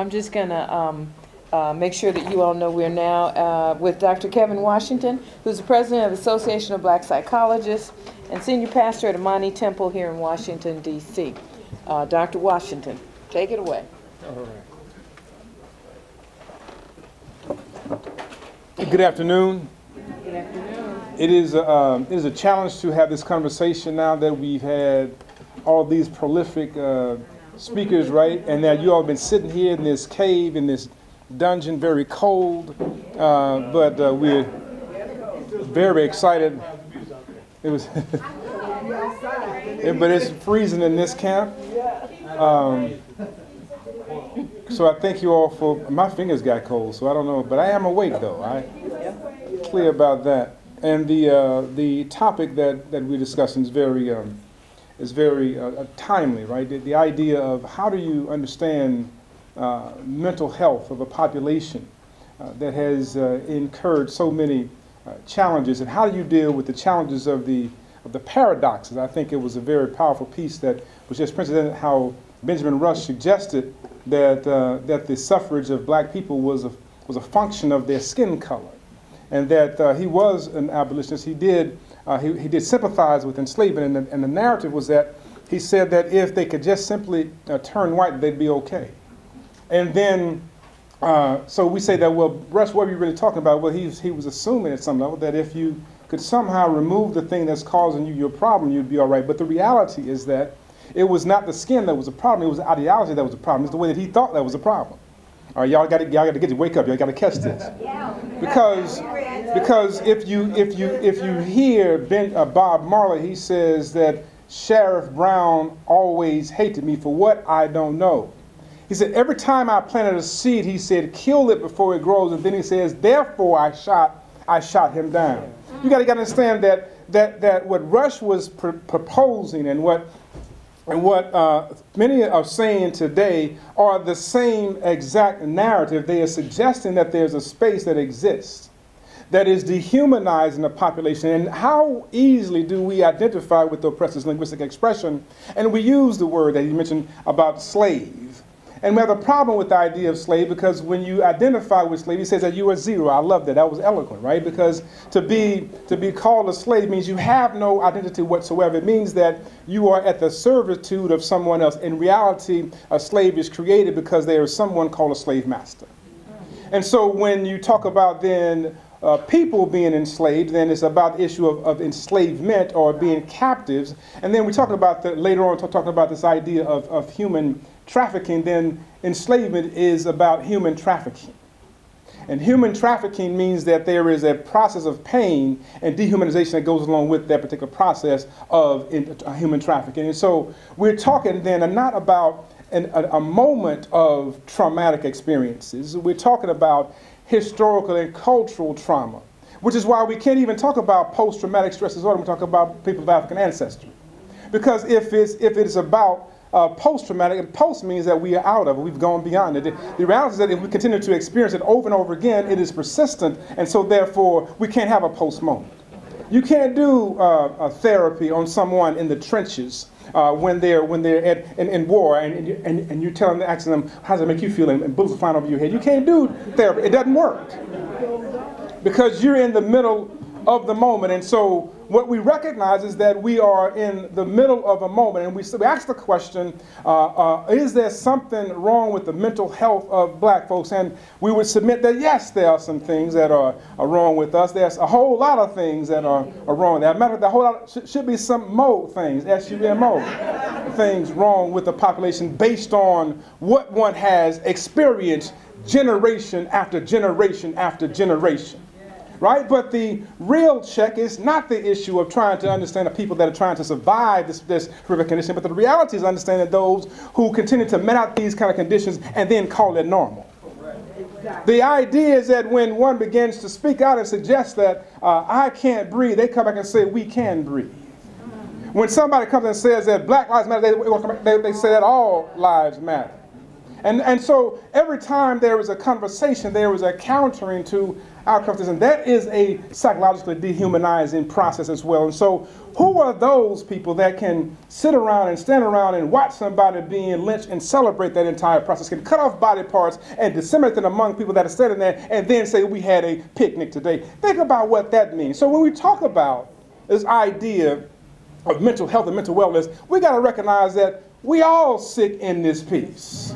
I'm just going to um, uh, make sure that you all know we're now uh, with Dr. Kevin Washington, who's the president of the Association of Black Psychologists and senior pastor at Amani Temple here in Washington, D.C. Uh, Dr. Washington, take it away. Good afternoon. Good afternoon. It is, a, um, it is a challenge to have this conversation now that we've had all these prolific uh, speakers, right? And that you all been sitting here in this cave, in this dungeon, very cold. Uh, but uh, we're very excited. It was, but it's freezing in this camp. Um, so I thank you all for, my fingers got cold, so I don't know, but I am awake though. I clear about that. And the uh, the topic that, that we're discussing is very um, is very uh, timely, right? The, the, idea of how do you understand uh, mental health of a population uh, that has uh, incurred so many uh, challenges, and how do you deal with the challenges of the of the paradoxes? I think it was a very powerful piece that was just presented. How Benjamin Rush suggested that that the suffrage of black people was a was a function of their skin color and that uh, he was an abolitionist. He did, uh, he, he did sympathize with enslavement, and the, and the narrative was that he said that if they could just simply uh, turn white, they'd be okay. And then, uh, so we say that, well, Rush, what are you really talking about? Well, he, he was assuming at some level that if you could somehow remove the thing that's causing you your problem, you'd be all right. But the reality is that it was not the skin that was a problem, it was the ideology that was a problem. It's the way that he thought that was a problem. All right, y'all got to y'all got to get to wake up. Y'all got to catch this, because because if you if you if you hear ben, uh, Bob Marley, he says that Sheriff Brown always hated me for what I don't know. He said every time I planted a seed, he said kill it before it grows, and then he says therefore I shot I shot him down. You got to understand that that that what Rush was pr- proposing and what and what uh, many are saying today are the same exact narrative. They are suggesting that there's a space that exists that is dehumanizing the population. And how easily do we identify with the oppressor's linguistic expression? And we use the word that you mentioned about slave. And we have a problem with the idea of slave because when you identify with slave, he says that you are zero. I love that. That was eloquent, right? Because to be to be called a slave means you have no identity whatsoever. It means that you are at the servitude of someone else. In reality, a slave is created because there is someone called a slave master. And so when you talk about then uh, people being enslaved, then it's about the issue of, of enslavement or being captives. And then we talk about the, later on, talking about this idea of, of human trafficking, then enslavement is about human trafficking. And human trafficking means that there is a process of pain and dehumanization that goes along with that particular process of uh, human trafficking. And so we're talking then not about an, a, a moment of traumatic experiences. We're talking about historical and cultural trauma, which is why we can't even talk about post traumatic stress disorder. We talk about people of African ancestry. Because if it's, if it's about uh, post-traumatic, and post means that we are out of it, we've gone beyond it. The reality is that if we continue to experience it over and over again, it is persistent, and so therefore we can't have a post moment. You can't do uh, a therapy on someone in the trenches uh, when they're when they're at, in, in war, and, and, and you're telling them, asking them, how does it make you feel, and, and bullets are flying over your head. You can't do therapy. It doesn't work because you're in the middle of the moment, and so what we recognize is that we are in the middle of a moment, and we, we ask the question uh, uh, Is there something wrong with the mental health of black folks? And we would submit that yes, there are some things that are, are wrong with us. There's a whole lot of things that are, are wrong. That matter, the whole lot should, should be some mo things, S U M O, things wrong with the population based on what one has experienced generation after generation after generation right? But the real check is not the issue of trying to understand the people that are trying to survive this, this horrific condition, but the reality is understanding those who continue to met out these kind of conditions and then call it normal. The idea is that when one begins to speak out and suggest that uh, I can't breathe, they come back and say we can breathe. When somebody comes and says that black lives matter, they, they, they say that all lives matter. And, and so every time there is a conversation, there is a countering to our conversation. That is a psychologically dehumanizing process as well. And so, who are those people that can sit around and stand around and watch somebody being lynched and celebrate that entire process, can cut off body parts and disseminate them among people that are standing there and then say, We had a picnic today? Think about what that means. So, when we talk about this idea of mental health and mental wellness, we got to recognize that we all sick in this piece.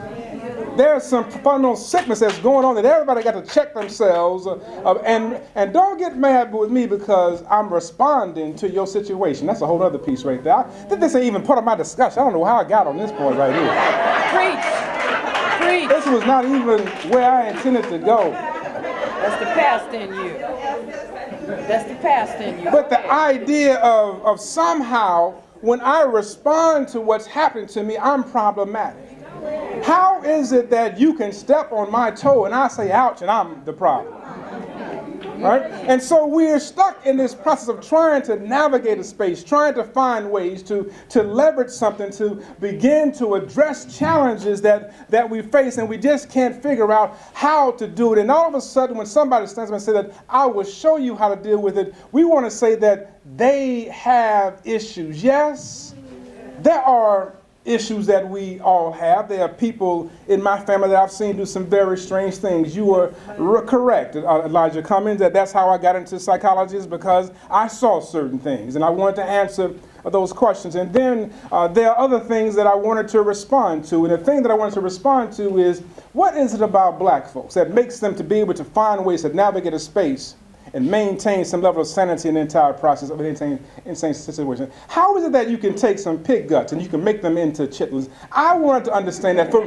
There's some fundamental sickness that's going on that everybody got to check themselves. Uh, and, and don't get mad with me because I'm responding to your situation. That's a whole other piece right there. I, this ain't even part of my discussion. I don't know how I got on this point right here. Preach. Preach. This was not even where I intended to go. That's the past in you. That's the past in you. But the idea of, of somehow when I respond to what's happening to me, I'm problematic. How is it that you can step on my toe and I say, ouch, and I'm the problem? Right? And so we're stuck in this process of trying to navigate a space, trying to find ways to, to leverage something, to begin to address challenges that, that we face, and we just can't figure out how to do it. And all of a sudden, when somebody stands up and says that I will show you how to deal with it, we want to say that they have issues. Yes, there are issues that we all have. There are people in my family that I've seen do some very strange things. You were correct, uh, Elijah Cummings, that that's how I got into psychology is because I saw certain things and I wanted to answer those questions. And then uh, there are other things that I wanted to respond to. And the thing that I wanted to respond to is what is it about black folks that makes them to be able to find ways to navigate a space and maintain some level of sanity in the entire process of an insane, insane situation. How is it that you can take some pig guts and you can make them into chitlins? I wanted to understand that. For,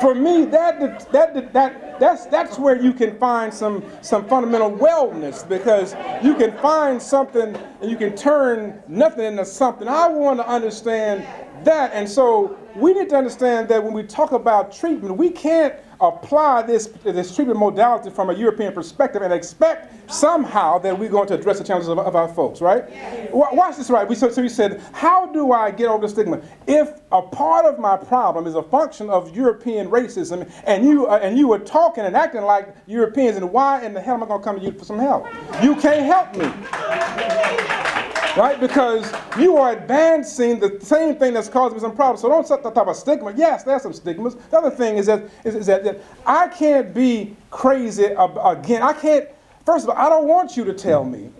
for me, that, that, that, that's, that's where you can find some, some fundamental wellness because you can find something and you can turn nothing into something. I want to understand that. And so we need to understand that when we talk about treatment, we can't apply this, this treatment modality from a European perspective and expect somehow that we're going to address the challenges of, of our folks, right? Yeah. Watch this, right? We, so, so we said, how do I get over the stigma? If a part of my problem is a function of European racism and you, uh, and you were talking and acting like Europeans, and why in the hell am I going to come to you for some help? You can't help me right? Because you are advancing the same thing that's causing me some problems. So don't type of stigma. Yes, there's some stigmas. The other thing is that is, is that, that I can't be crazy again. I can't. First of all, I don't want you to tell me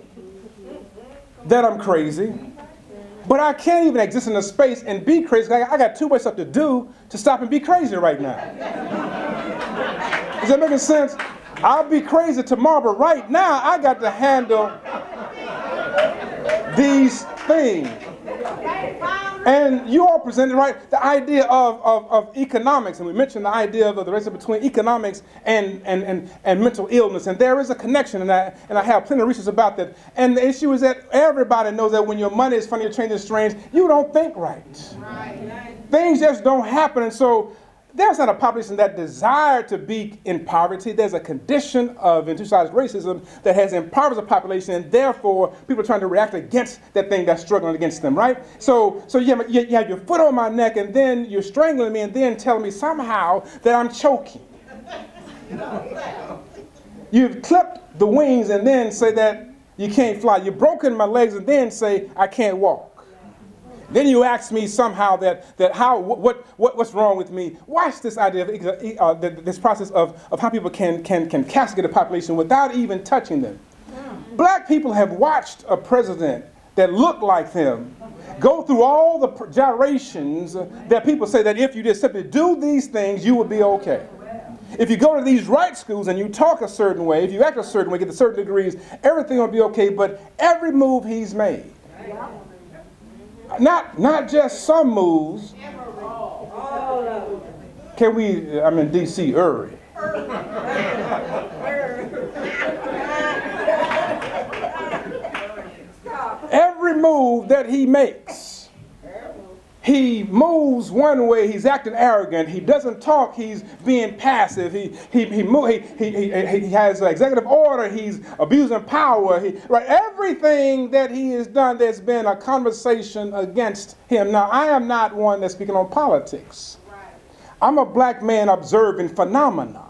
that I'm crazy. But I can't even exist in a space and be crazy. I got too much stuff to do to stop and be crazy right now. Is that making sense? I'll be crazy tomorrow, but right now I got to handle these things. And you all presented, right, the idea of, of, of economics, and we mentioned the idea of the relationship between economics and, and, and, and mental illness. And there is a connection, and I, and I have plenty of research about that. And the issue is that everybody knows that when your money is funny or changing strange, you don't think right. right. Things just don't happen. And so there's not a population that desire to be in poverty. There's a condition of institutionalized racism that has impoverished the population, and therefore people are trying to react against that thing that's struggling against them, right? So, so you, you have your foot on my neck, and then you're strangling me, and then telling me somehow that I'm choking. You've clipped the wings, and then say that you can't fly. You've broken my legs, and then say I can't walk. Then you ask me somehow that, that how, what, what, what's wrong with me? Watch this idea of uh, this process of, of how people can, can, can castigate a population without even touching them. Black people have watched a president that looked like them go through all the gyrations that people say that if you just simply do these things, you will be okay. If you go to these right schools and you talk a certain way, if you act a certain way, get the certain degrees, everything will be okay. But every move he's made, not, not just some moves. Can we, I'm in D.C., hurry. Every move that he makes he moves one way, he's acting arrogant. He doesn't talk, he's being passive. He, he, he, he, he, he, has executive order, he's abusing power. He, right, everything that he has done, there's been a conversation against him. Now, I am not one that's speaking on politics. I'm a black man observing phenomena.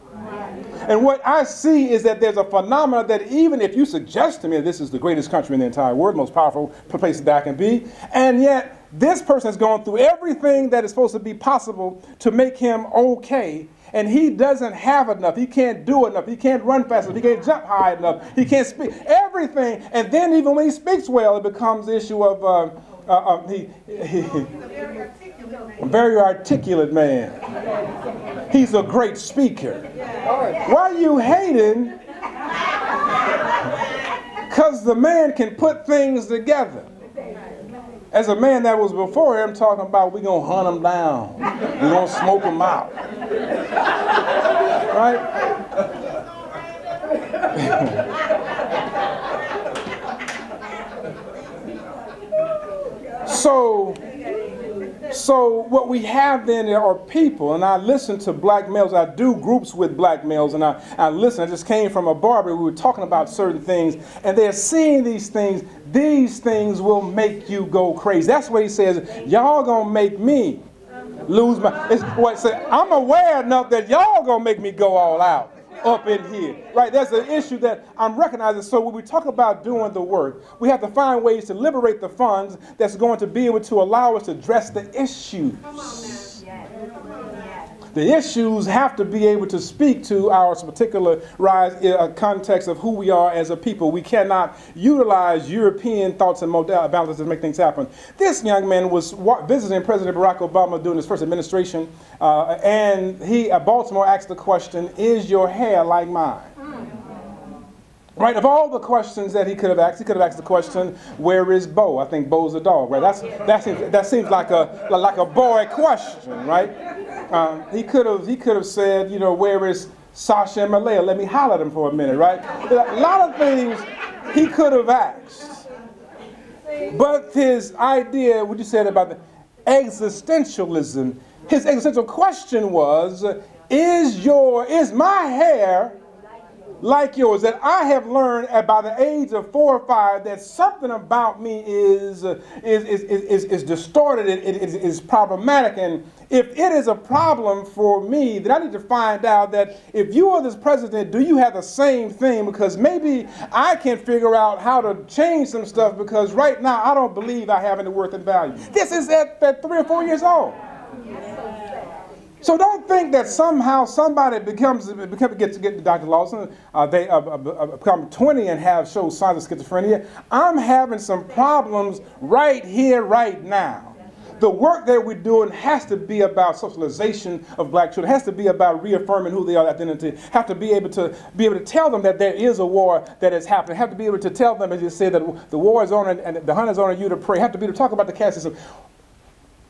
And what I see is that there's a phenomena that even if you suggest to me this is the greatest country in the entire world, most powerful place that I can be, and yet this person has gone through everything that is supposed to be possible to make him okay, and he doesn't have enough. He can't do enough. He can't run fast enough. He can't jump high enough. He can't speak everything. And then even when he speaks well, it becomes the issue of uh, uh, uh, he, he, a very articulate man. He's a great speaker. Why are you hating? Because the man can put things together. As a man that was before him talking about going to hunt him down. Going to smoke him out. Right? so, so what we have then are people, and I listen to black males. I do groups with black males, and I, I listen. I just came from a barber. We were talking about certain things, and they're seeing these things these things will make you go crazy. That's what he says. Y'all gonna make me lose my. It's what say. I'm aware enough that y'all gonna make me go all out up in here, right? There's an issue that I'm recognizing. So when we talk about doing the work, we have to find ways to liberate the funds that's going to be able to allow us to address the issues the issues have to be able to speak to our particular rise, uh, context of who we are as a people. We cannot utilize European thoughts and modalities to make things happen. This young man was visiting President Barack Obama during his first administration, uh, and he at Baltimore asked the question, "Is your hair like mine?" Right, of all the questions that he could have asked, he could have asked the question, "Where is Bo?" I think Bo's a dog, right? That's that seems that seems like a like a boy question, right? Um, he could have he could have said, you know, "Where is Sasha and Malaya? Let me holler at them for a minute," right? A lot of things he could have asked, but his idea, what you said about the existentialism, his existential question was, "Is your is my hair?" Like yours that I have learned at by the age of four or five that something about me is, is, is, is, is, distorted, it, it is, is problematic. And if it is a problem for me, then I need to find out that if you are this president, do you have the same thing? Because maybe I can figure out how to change some stuff because right now I don't believe I have any worth and value. This is at, at three or four years old. So don't think that somehow somebody becomes become, gets to get to Dr. Lawson, uh, they uh, uh, uh, become 20 and have show signs of schizophrenia. I'm having some problems right here, right now. The work that we're doing has to be about socialization of black children, has to be about reaffirming who they are identity, have to be able to be able to tell them that there is a war that is happening, have to be able to tell them, as you said, that the war is on and the hunt is on you to pray, have to be able to talk about the caste system.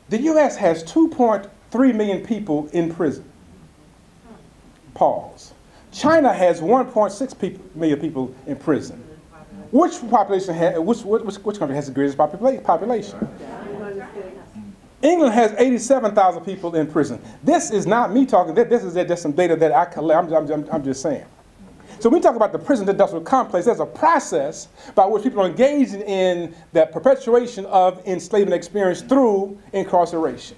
The U.S. has 2.2 3 million people in prison. Pause. China has 1.6 million people in prison. Which population has, which, which, which country has the greatest population? England has 87,000 people in prison. This is not me talking, this is just some data that I collect, I'm, I'm, I'm just saying. So when we talk about the prison industrial complex, there's a process by which people are engaging in the perpetuation of enslavement experience through incarceration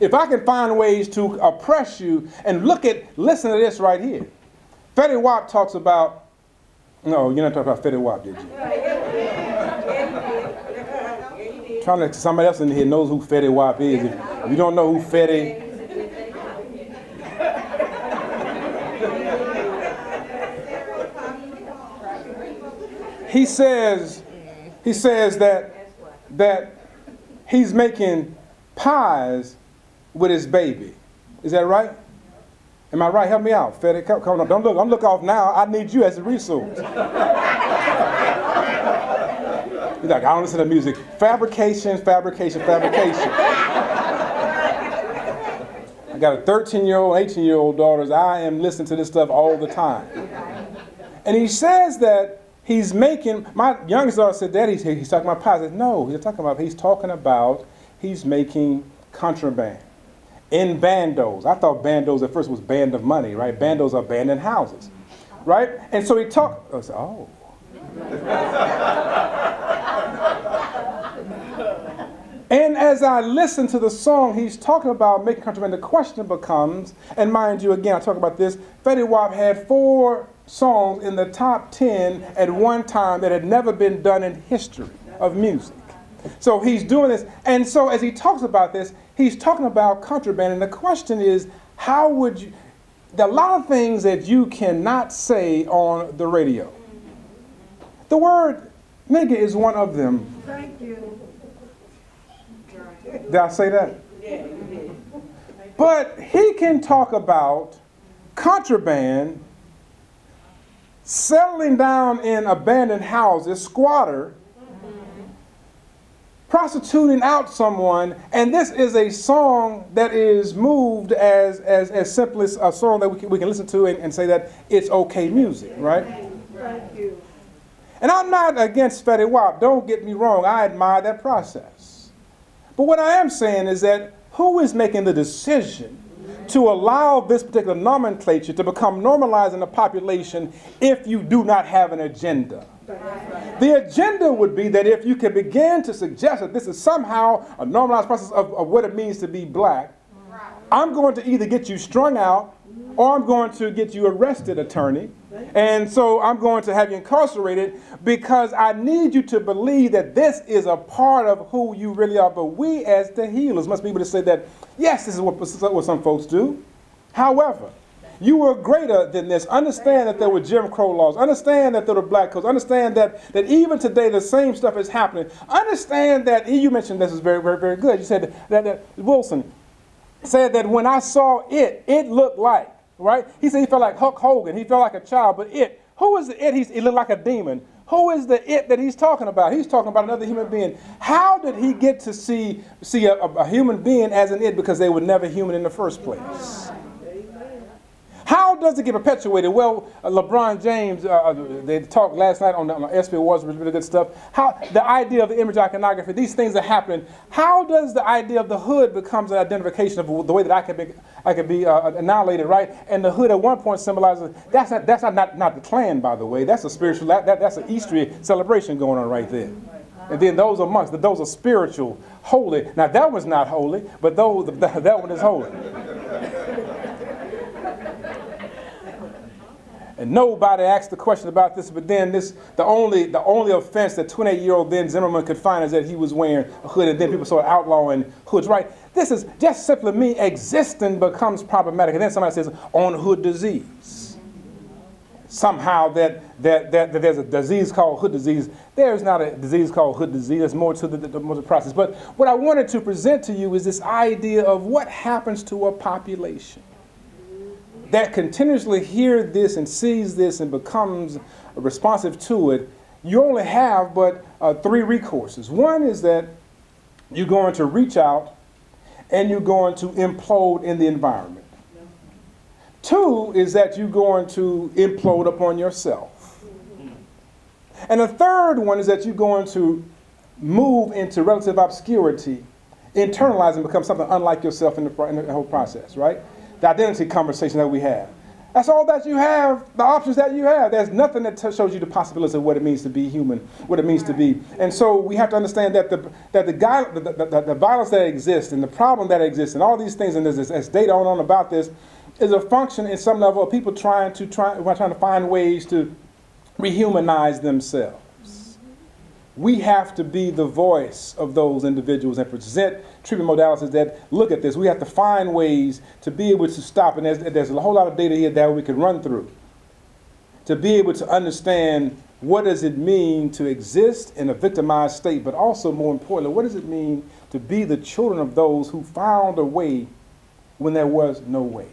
if I can find ways to oppress you and look at, listen to this right here. Fetty Wap talks about, no, you're not talking about Fetty Wap, did you? Trying to, somebody else in here knows who Fetty Wap is. If, you don't know who Fetty, he says, he says that, that he's making pies with his baby. Is that right? Am I right? Help me out. Fetty, come, come on. Don't look. Don't look off now. I need you as a resource. He's like, I don't listen to music. Fabrication, fabrication, fabrication. I got a 13 year old, 18 year old daughters. I am listening to this stuff all the time. And he says that he's making, my youngest daughter said, Daddy, he's talking about pies. No, he's talking about, he's talking about, he's making contraband in bandos. I thought bandos at first was band of money, right? Bandos are abandoned houses, right? And so he talked, oh. And as I listen to the song, he's talking about making contraband. The question becomes, and mind you, again, I talk about this. Fetty Wap had four songs in the top 10 at one time that had never been done in history of music. So he's doing this. And so as he talks about this, he's talking about contraband. And the question is, how would you, there are a lot of things that you cannot say on the radio. The word nigga is one of them. Thank you. Did I say that? Yeah. But he can talk about contraband, settling down in abandoned houses, squatter, prostituting out someone, and this is a song that is moved as, as, as simply a song that we can, we can listen to and, and say that it's okay music, right? Thank you. And I'm not against Fetty Wap, don't get me wrong, I admire that process. But what I am saying is that who is making the decision to allow this particular nomenclature to become normalized in the population if you do not have an agenda? The agenda would be that if you can begin to suggest that this is somehow a normalized process of, of what it means to be black, I'm going to either get you strung out or I'm going to get you arrested, attorney. And so I'm going to have you incarcerated because I need you to believe that this is a part of who you really are. But we, as the healers, must be able to say that, yes, this is what, this is what some folks do. However, you were greater than this. Understand that there were Jim Crow laws. Understand that there were black codes. Understand that, that even today the same stuff is happening. Understand that, you mentioned this is very, very, very good. You said that, that Wilson said that when I saw it, it looked like, right? He said he felt like Hulk Hogan. He felt like a child, but it, who is the it? He's, he looked like a demon. Who is the it that he's talking about? He's talking about another human being. How did he get to see, see a, a human being as an it because they were never human in the first place? How does it get perpetuated? Well, uh, LeBron James, uh, uh they talked last night on the, on ESPY Awards, really, good stuff. How the idea of the image iconography, these things are happening. How does the idea of the hood becomes an identification of the way that I can be, I can be uh, annihilated, right? And the hood at one point symbolizes that's not that's not, not, not the Klan, by the way. That's a spiritual that, that that's an Easter celebration going on right there. And then those are monks, those are spiritual, holy. Now that one's not holy, but those, that one is holy. And nobody asked the question about this, but then this the only the only offense that 28 year old then Zimmerman could find is that he was wearing a hood, and then people started outlawing hoods. Right? This is just simply me existing becomes problematic, and then somebody says on hood disease. Somehow that, that, that, that there's a disease called hood disease. There's not a disease called hood disease. There's more to the, the, the process. But what I wanted to present to you is this idea of what happens to a population that continuously hears this and sees this and becomes responsive to it, you only have but uh, three recourses. One is that you're going to reach out and you're going to implode in the environment. Two is that you're going to implode upon yourself. And the third one is that you're going to move into relative obscurity, internalize and become something unlike yourself in the, in the whole process, right? The identity conversation that we have. That's all that you have, the options that you have. There's nothing that t- shows you the possibilities of what it means to be human, what it means to be. And so we have to understand that the, that the, guy, the, the, the, the violence that exists and the problem that exists and all these things, and there's, there's data on, on about this, is a function in some level of people trying to, try, trying to find ways to rehumanize themselves. We have to be the voice of those individuals and present treatment modalities that look at this. We have to find ways to be able to stop, and there's, there's a whole lot of data here that we can run through to be able to understand what does it mean to exist in a victimized state, but also more importantly, what does it mean to be the children of those who found a way when there was no way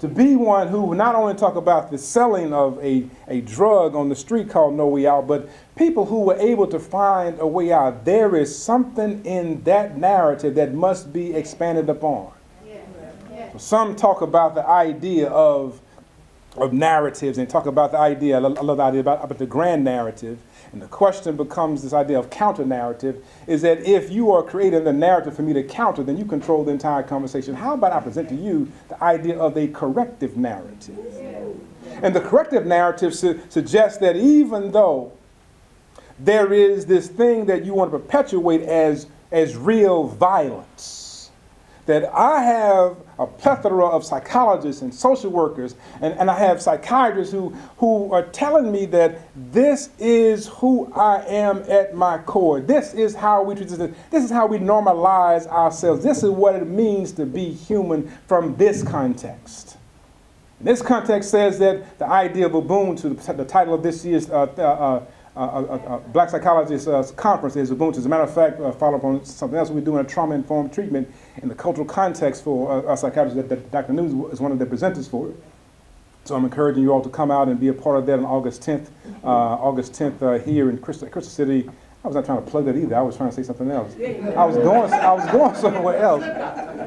to be one who not only talk about the selling of a, a drug on the street called No Way Out, but people who were able to find a way out. There is something in that narrative that must be expanded upon. So some talk about the idea of, of narratives and talk about the idea, I love the idea about, about the grand narrative. And the question becomes this idea of counter narrative is that if you are creating the narrative for me to counter, then you control the entire conversation. How about I present to you the idea of a corrective narrative? And the corrective narrative su- suggests that even though there is this thing that you want to perpetuate as as real violence. That I have a plethora of psychologists and social workers, and, and I have psychiatrists who, who are telling me that this is who I am at my core. This is how we treat this. This is how we normalize ourselves. This is what it means to be human from this context. This context says that the idea of Ubuntu, the title of this year's uh, uh, Uh, uh, uh, black Psychologists Conference is Ubuntu. As a matter of fact, follow up on something else we do doing a trauma-informed treatment in the cultural context for our psychiatrists that, that Dr. News is one of the presenters for. So I'm encouraging you all to come out and be a part of that on August 10th. August 10th here in Crystal, Crystal City. I was not trying to plug that either. I was trying to say something else. I was going. I was going somewhere else.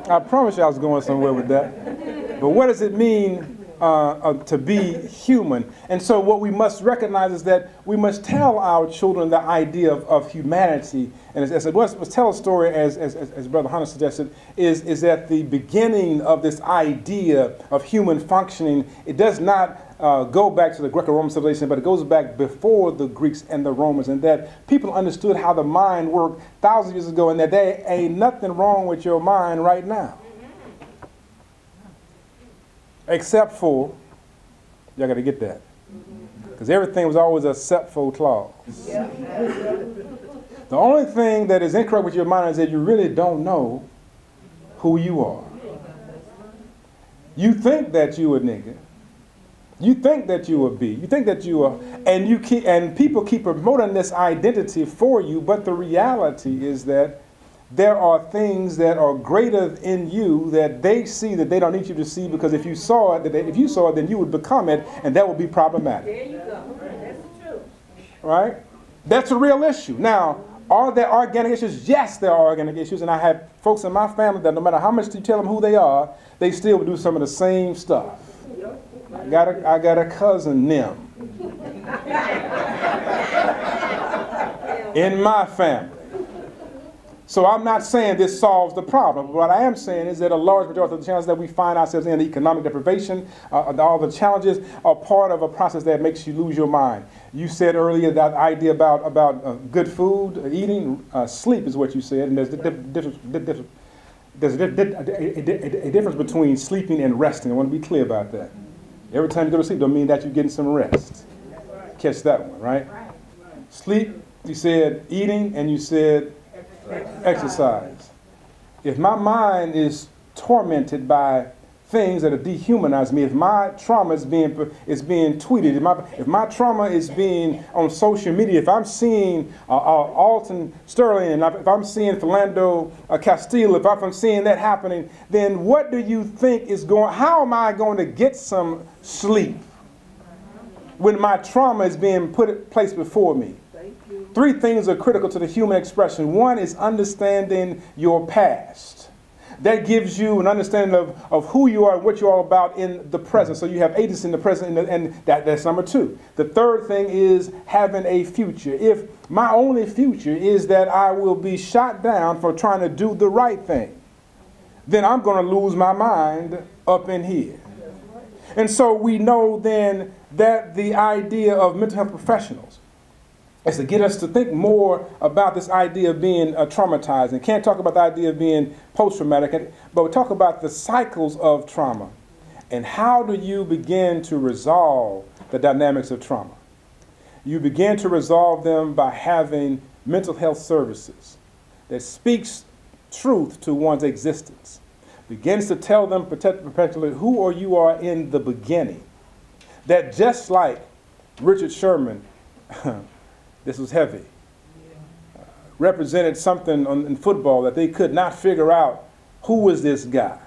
I promise you, I was going somewhere with that. But what does it mean uh, uh, to be human. And so, what we must recognize is that we must tell our children the idea of, of humanity. And as, as it was, tell a story, as, as, as Brother Hunter suggested, is, is that the beginning of this idea of human functioning, it does not uh, go back to the Greco-Roman civilization, but it goes back before the Greeks and the Romans, and that people understood how the mind worked thousands of years ago, and that there ain't nothing wrong with your mind right now except for, y'all got to get that. Because everything was always a except for clause. The only thing that is incorrect with your mind is that you really don't know who you are. You think that you a nigga. You think that you a B. You think that you are, and you keep, and people keep promoting this identity for you. But the reality is that there are things that are greater in you that they see that they don't need you to see because if you saw it, if you saw it, then you would become it, and that would be problematic. There you go. That's true. Right? That's a real issue. Now, are there organic issues? Yes, there are organic issues, and I have folks in my family that no matter how much you tell them who they are, they still do some of the same stuff. I got a, I got a cousin, Nim, in my family. So I'm not saying this solves the problem. But what I am saying is that a large majority of the challenges that we find ourselves in, economic deprivation, uh, all the challenges are part of a process that makes you lose your mind. You said earlier that idea about, about uh, good food, uh, eating, uh, sleep is what you said, and there's a, difference, there's a, a, a difference between sleeping and resting. I want to be clear about that. Every time you go to sleep, don't mean that you're getting some rest. Catch that one, right? Sleep, you said eating, and you said exercise. If my mind is tormented by things that are dehumanizing me, if my trauma is being is being tweeted, if my, if my trauma is being on social media, if I'm seeing uh, uh, Alton Sterling, if I'm seeing Philando uh, Castile, if I'm seeing that happening, then what do you think is going? How am I going to get some sleep when my trauma is being put placed before me? Three things are critical to the human expression. One is understanding your past. That gives you an understanding of, of who you are and what you're all about in the present. So you have agency in the present, and, and that, that's number two. The third thing is having a future. If my only future is that I will be shot down for trying to do the right thing, then I'm going to lose my mind up in here. And so we know then that the idea of mental health professionals is to get us to think more about this idea of being uh, traumatized. And can't talk about the idea of being post traumatic, but we talk about the cycles of trauma. And how do you begin to resolve the dynamics of trauma? You begin to resolve them by having mental health services that speaks truth to one's existence, begins to tell them perpetually who or you are in the beginning. That just like Richard Sherman This was heavy. Uh, represented something on, in football that they could not figure out who was this guy.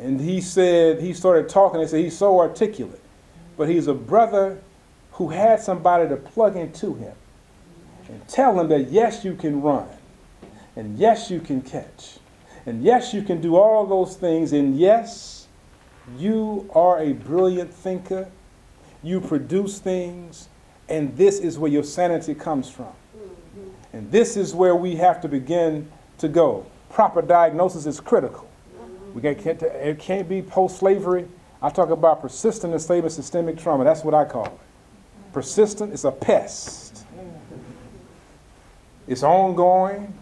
And he said, he started talking, they said he's so articulate. But he's a brother who had somebody to plug into him and tell him that yes, you can run. And yes, you can catch. And yes, you can do all those things. And yes, you are a brilliant thinker. You produce things. And this is where your sanity comes from. Mm-hmm. And this is where we have to begin to go. Proper diagnosis is critical. Mm-hmm. We can't, it can't be post slavery. I talk about persistent stable systemic trauma. That's what I call it. Persistent is a pest, mm-hmm. it's ongoing,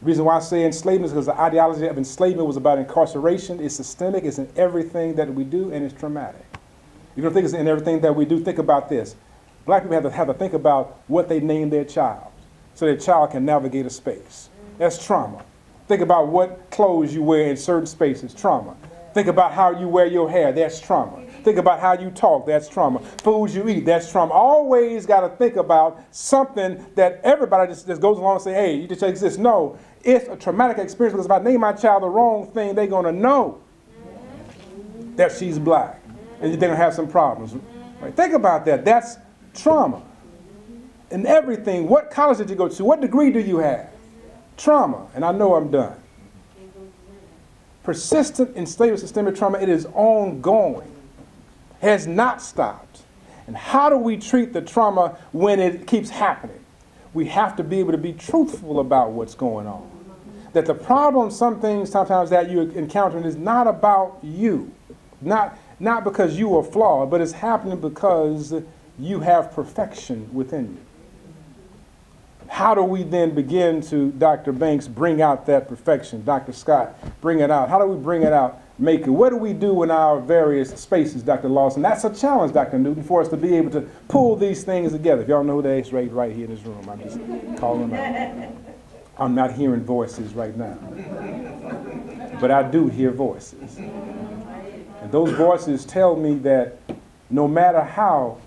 The reason why I say enslavement is because the ideology of enslavement was about incarceration. It's systemic, it's in everything that we do, and it's traumatic. You don't think it's in everything that we do? Think about this. Black people have to, have to think about what they name their child so their child can navigate a space. That's trauma. Think about what clothes you wear in certain spaces, trauma. Think about how you wear your hair, that's trauma. Think about how you talk, that's trauma. Foods you eat, that's trauma. Always got to think about something that everybody just, just goes along and say, hey, you just exist. No, it's a traumatic experience because if I name my child the wrong thing, they're going to know that she's black. And they're going to have some problems. Right? Think about that. That's trauma. And everything, what college did you go to? What degree do you have? Trauma. And I know I'm done. Persistent enslavement systemic trauma, it is ongoing, has not stopped. And how do we treat the trauma when it keeps happening? We have to be able to be truthful about what's going on. That the problem, some things sometimes that you're encountering is not about you. Not, not because you are flawed, but it's happening because you have perfection within you. How do we then begin to, Dr. Banks, bring out that perfection? Dr. Scott, bring it out. How do we bring it out? Make it. What do we do in our various spaces, Dr. Lawson? That's a challenge, Dr. Newton, for us to be able to pull these things together. If y'all know who that is, right, right here in this room. I'm just calling them out. I'm not hearing voices right now. But I do hear voices. And those voices tell me that no matter how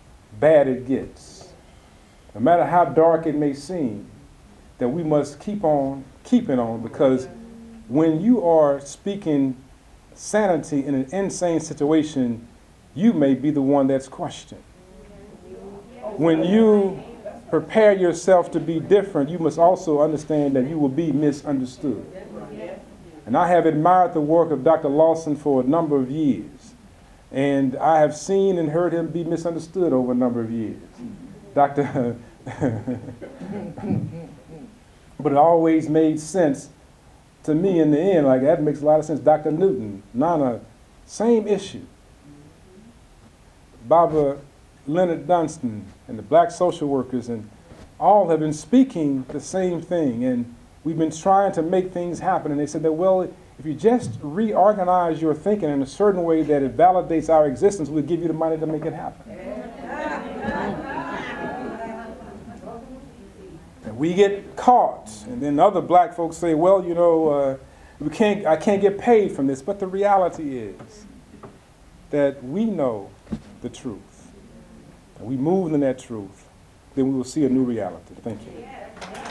bad it gets, no matter how dark it may seem, that we must keep on keeping on because when you are speaking sanity in an insane situation, you may be the one that's questioned. When you prepare yourself to be different, you must also understand that you will be misunderstood. And I have admired the work of Dr. Lawson for a number of years. And I have seen and heard him be misunderstood over a number of years. Dr. but it always made sense to me in the end. Like that makes a lot of sense. Dr. Newton, Nana, same issue. Baba Leonard Dunston and the black social workers and all have been speaking the same thing. And we've been trying to make things happen. And they said that, well, if you just reorganize your thinking in a certain way that it validates our existence, we'll give you the money to make it happen. And we get caught, and then other black folks say, well, you know, uh, we can't, I can't get paid from this. But the reality is that we know the truth. And we move in that truth, then we will see a new reality. Thank you.